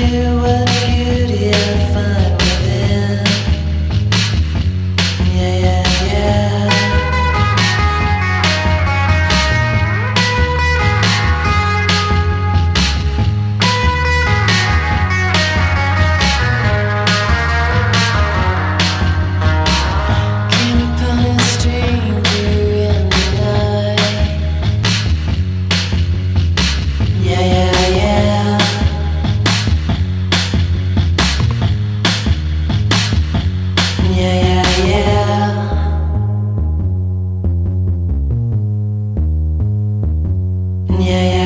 Never yeah. Yeah.